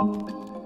you